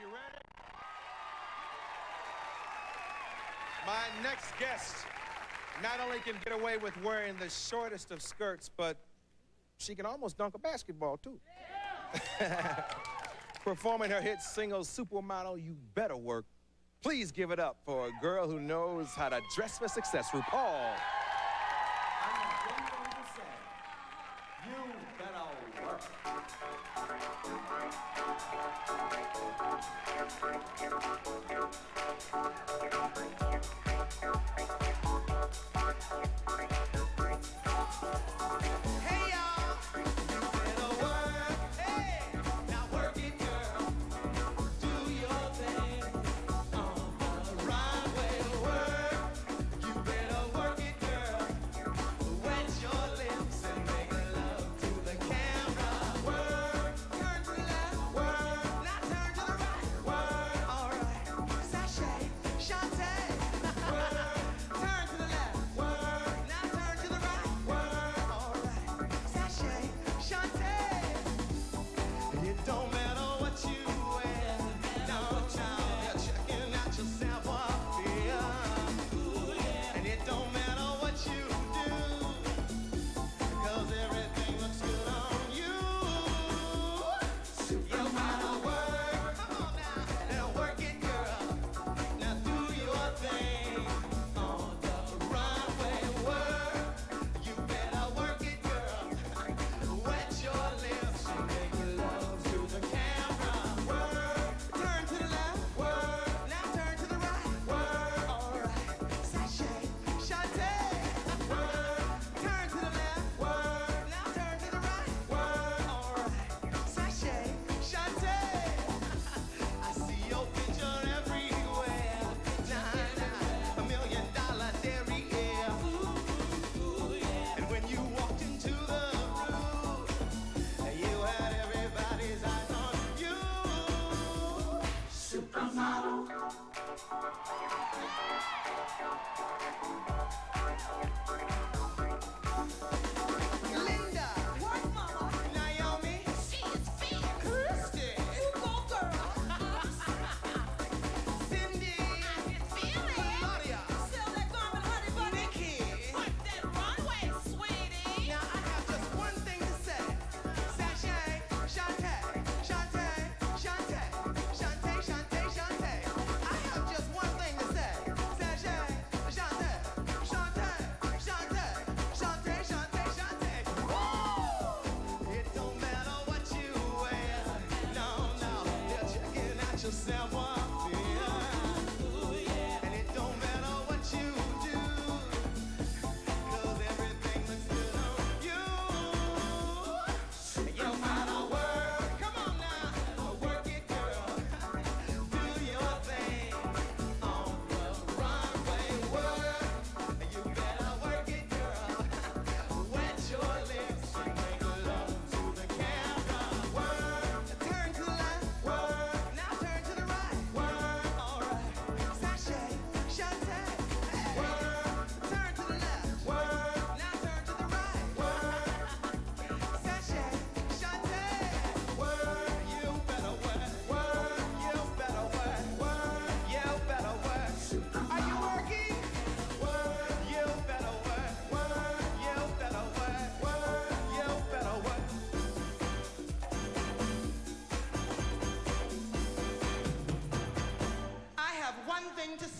you ready? My next guest not only can get away with wearing the shortest of skirts, but she can almost dunk a basketball, too. Yeah. Performing her hit single, Supermodel, You Better Work, please give it up for a girl who knows how to dress for success, RuPaul.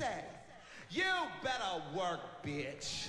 say? You better work, bitch.